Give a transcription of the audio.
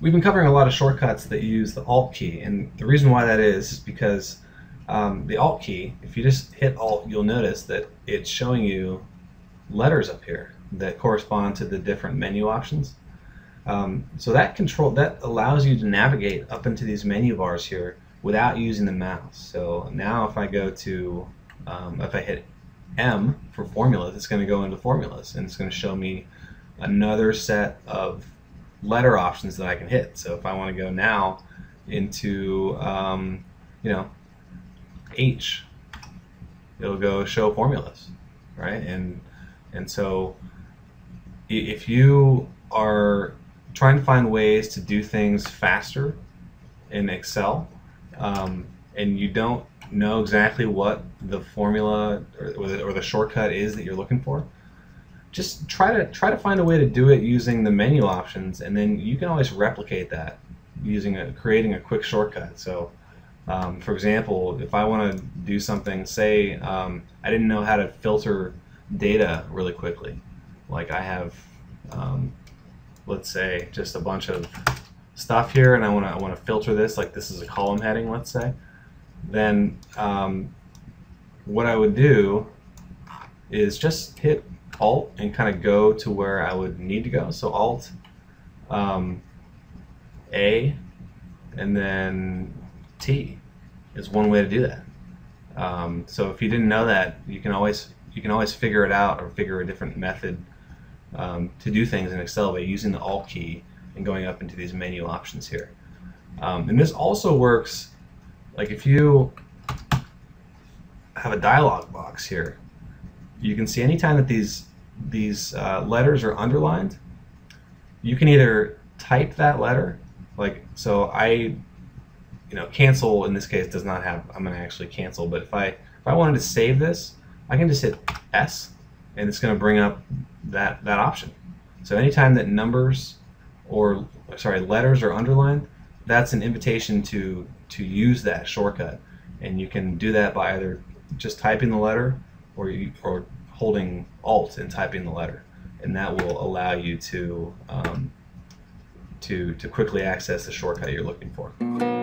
we've been covering a lot of shortcuts that use the Alt key, and the reason why that is is because um, the Alt key, if you just hit Alt, you'll notice that it's showing you letters up here that correspond to the different menu options. Um, so that control that allows you to navigate up into these menu bars here without using the mouse. So now if I go to, um, if I hit M for formulas, it's going to go into formulas and it's going to show me another set of letter options that I can hit. So if I want to go now into, um, you know, H, it'll go show formulas, right? And and so if you are trying to find ways to do things faster in Excel, um, and you don't know exactly what the formula or, or, the, or the shortcut is that you're looking for, just try to try to find a way to do it using the menu options, and then you can always replicate that using a creating a quick shortcut. So, um, for example, if I want to do something, say um, I didn't know how to filter data really quickly, like I have, um, let's say, just a bunch of stuff here, and I want to I want to filter this, like this is a column heading, let's say, then um, what I would do is just hit Alt and kind of go to where I would need to go. So Alt, um, A, and then T is one way to do that. Um, so if you didn't know that, you can always you can always figure it out or figure a different method um, to do things in Excel by using the Alt key and going up into these menu options here. Um, and this also works like if you have a dialog box here, you can see anytime that these these uh, letters are underlined, you can either type that letter, like so I, you know, cancel in this case does not have. I'm going to actually cancel, but if I if I wanted to save this, I can just hit S, and it's going to bring up that that option. So anytime that numbers or sorry letters are underlined, that's an invitation to to use that shortcut, and you can do that by either just typing the letter or you, or holding Alt and typing the letter, and that will allow you to um, to to quickly access the shortcut you're looking for.